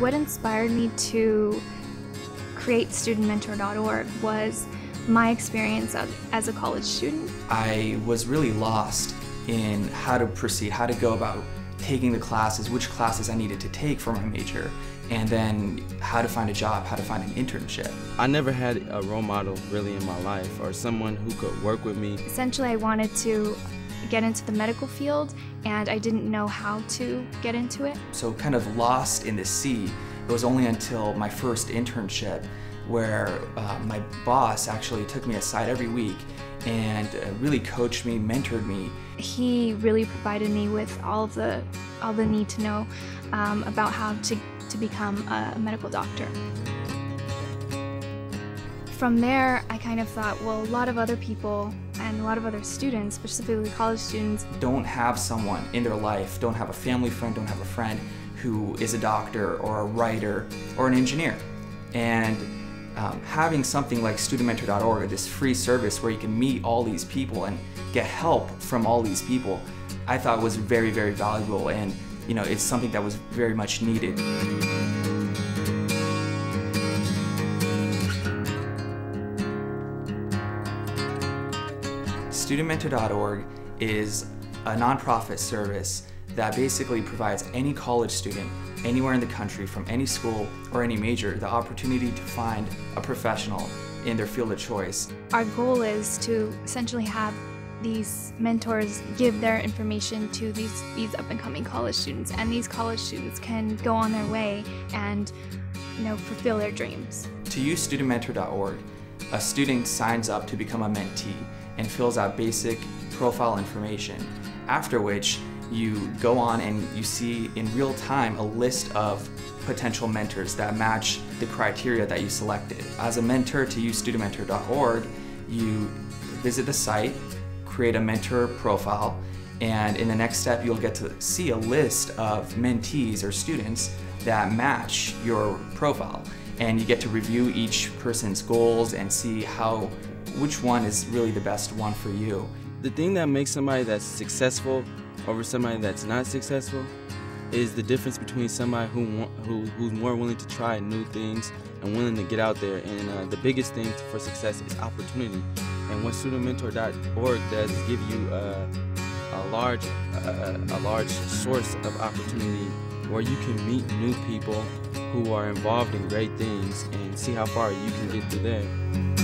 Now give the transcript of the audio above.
What inspired me to create studentmentor.org was my experience as a college student. I was really lost in how to proceed, how to go about taking the classes, which classes I needed to take for my major, and then how to find a job, how to find an internship. I never had a role model really in my life or someone who could work with me. Essentially, I wanted to get into the medical field and I didn't know how to get into it. So kind of lost in the sea. It was only until my first internship where uh, my boss actually took me aside every week and uh, really coached me, mentored me. He really provided me with all the all the need to know um, about how to, to become a medical doctor. From there, I kind of thought, well, a lot of other people and a lot of other students, specifically college students, don't have someone in their life, don't have a family friend, don't have a friend who is a doctor or a writer or an engineer. And um, having something like studentmentor.org, this free service where you can meet all these people and get help from all these people, I thought was very, very valuable and you know, it's something that was very much needed. StudentMentor.org is a nonprofit service that basically provides any college student anywhere in the country from any school or any major the opportunity to find a professional in their field of choice. Our goal is to essentially have these mentors give their information to these, these up and coming college students and these college students can go on their way and you know fulfill their dreams. To use studentmentor.org, a student signs up to become a mentee and fills out basic profile information, after which you go on and you see in real time a list of potential mentors that match the criteria that you selected. As a mentor to use studentmentor.org, you visit the site, create a mentor profile, and in the next step you'll get to see a list of mentees or students that match your profile. And you get to review each person's goals and see how which one is really the best one for you. The thing that makes somebody that's successful over somebody that's not successful is the difference between somebody who, who who's more willing to try new things and willing to get out there. And uh, the biggest thing for success is opportunity. And what studentmentor.org does is give you uh, a large uh, a large source of opportunity where you can meet new people who are involved in great things and see how far you can get through there.